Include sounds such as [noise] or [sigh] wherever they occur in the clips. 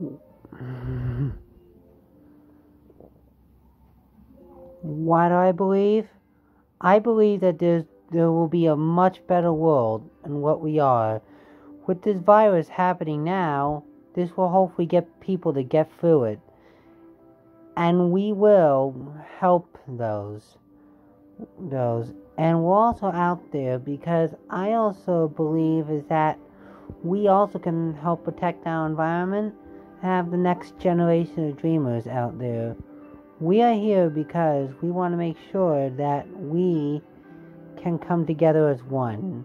[sighs] Why do I believe? I believe that there's, there will be a much better world than what we are. With this virus happening now, this will hopefully get people to get through it. And we will help those. Those. And we're also out there because I also believe is that we also can help protect our environment have the next generation of dreamers out there. We are here because we want to make sure that we can come together as one.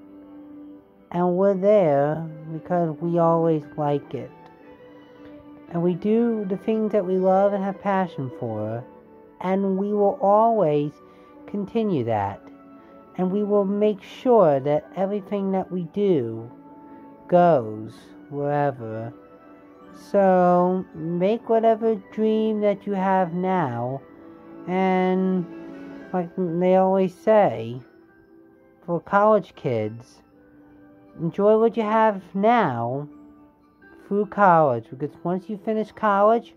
And we're there because we always like it. And we do the things that we love and have passion for. And we will always continue that. And we will make sure that everything that we do goes wherever so make whatever dream that you have now, and like they always say, for college kids, enjoy what you have now through college because once you finish college,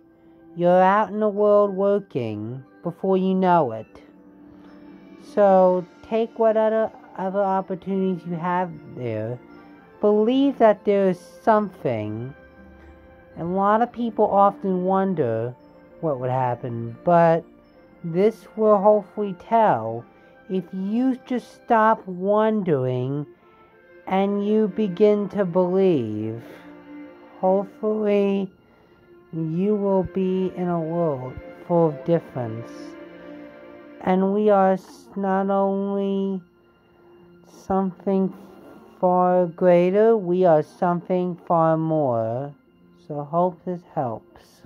you're out in the world working before you know it. So take what other other opportunities you have there. Believe that there is something and a lot of people often wonder what would happen, but this will hopefully tell if you just stop wondering and you begin to believe. Hopefully, you will be in a world full of difference. And we are not only something far greater, we are something far more. So hope this helps.